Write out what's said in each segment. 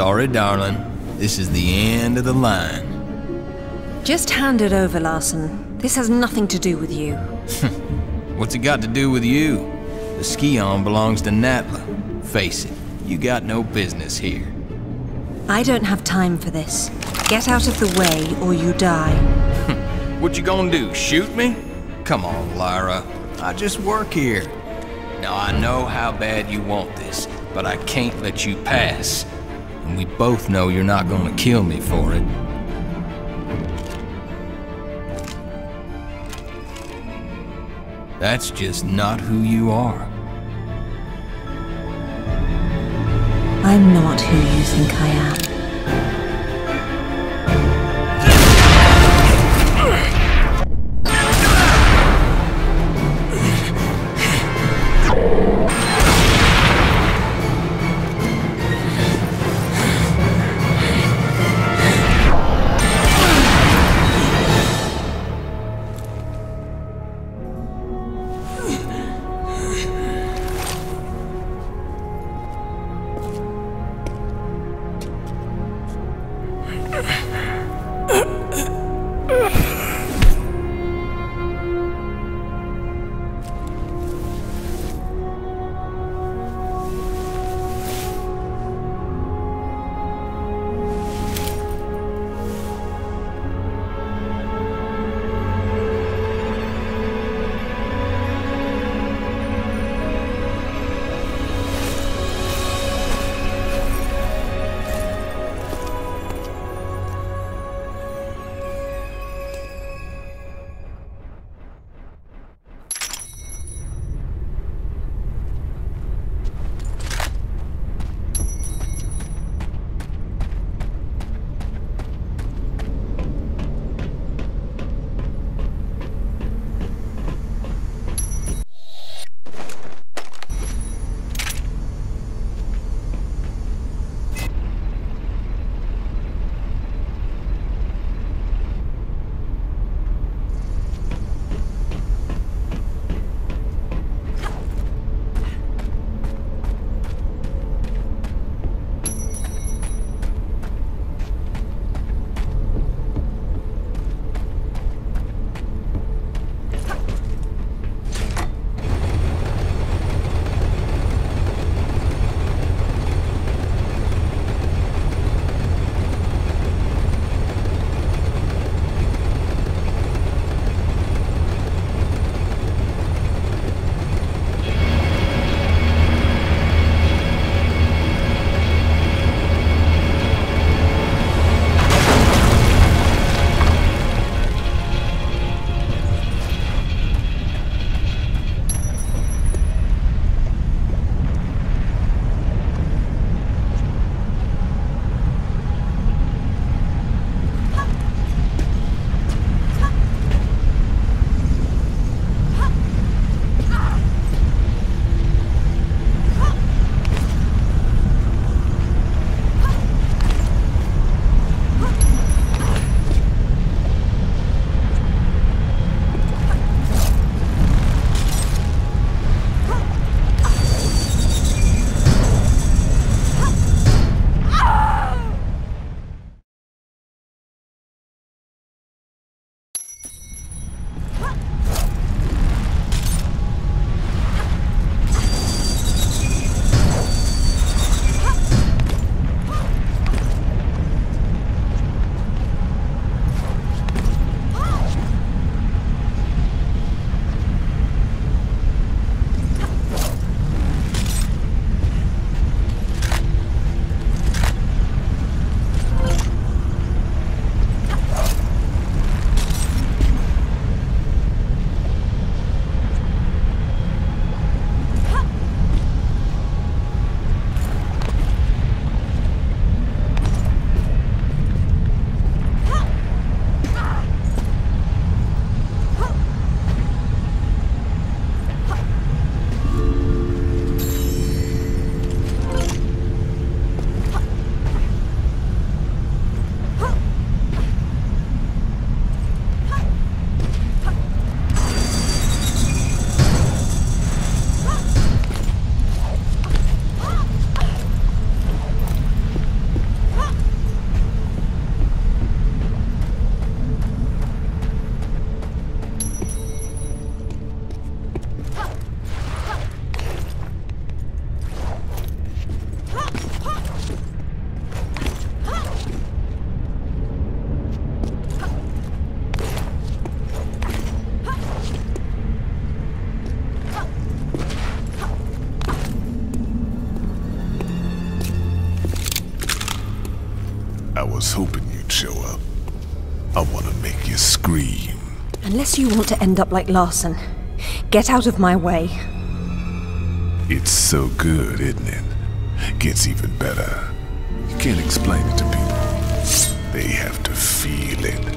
Sorry, darling. This is the end of the line. Just hand it over, Larson. This has nothing to do with you. What's it got to do with you? The Scion belongs to Natla. Face it, you got no business here. I don't have time for this. Get out of the way, or you die. What you gonna do, shoot me? Come on, Lara. I just work here. Now, I know how bad you want this, but I can't let you pass. And we both know you're not gonna kill me for it. That's just not who you are. I'm not who you think I am. Unless you want to end up like Larson. Get out of my way. It's so good, isn't it? Gets even better. You can't explain it to people. They have to feel it.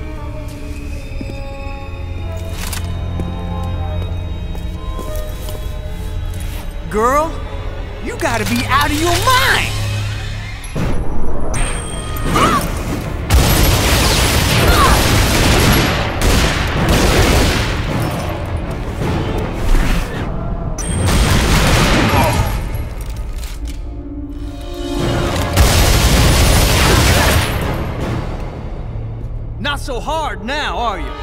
Girl, you gotta be out of your mind! So hard now, are you?